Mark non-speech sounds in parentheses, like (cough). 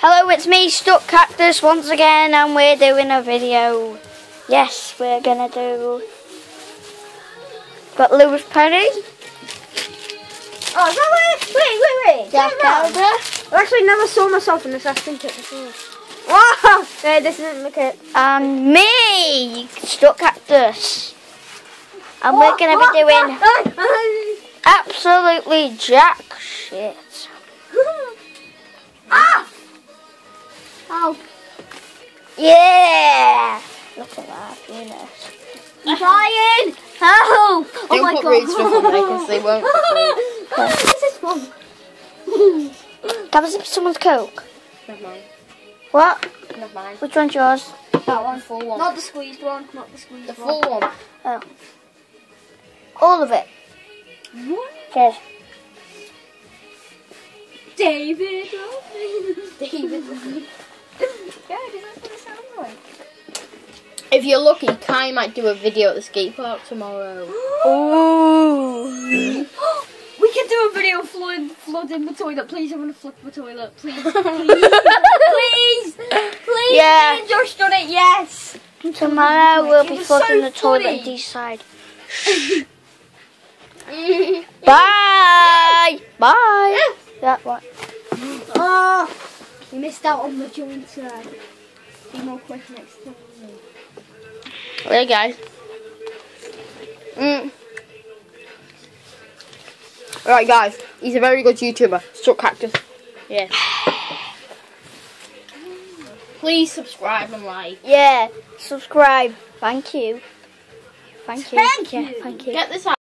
Hello, it's me, Stuck Cactus, once again, and we're doing a video. Yes, we're gonna do. Got Lewis Perry, Oh, is that wait, wait, wait, wait. Jack. Elder, I actually never saw myself in this acting kit before. (laughs) Wow! This isn't the kit. and me, Stuck Cactus. And we're gonna be doing (laughs) absolutely jack shit. Oh. Yeah! Look at that, Venus. (laughs) I'm trying! Help! Oh Don't my put god. read stuff on there 'cause they won't (laughs) What's this one? That was someone's Coke. Never mind. What? Never mind. Which one's yours? That one, full one. Not the squeezed one, not the squeezed the one. The full one. Oh. All of it. What? Cheers. David (laughs) David. If you're lucky, Kai might do a video at the skate park tomorrow. (gasps) Ooh. (gasps) we can do a video flood flooding the toilet. Please, I want to flood the toilet. Please, please, (laughs) please, please. Yeah. me and Josh done it. Yes. Tomorrow we'll be flooding so the toilet funny. and decide. (laughs) Bye. Bye. That one. Oh, you missed out on the joint side. More next time. There, guys. Mm. Alright, guys. He's a very good YouTuber. Stuck Cactus. Yeah. Please subscribe and like. Yeah. Subscribe. Thank you. Thank you. Thank yeah, you. Thank you. Get this out.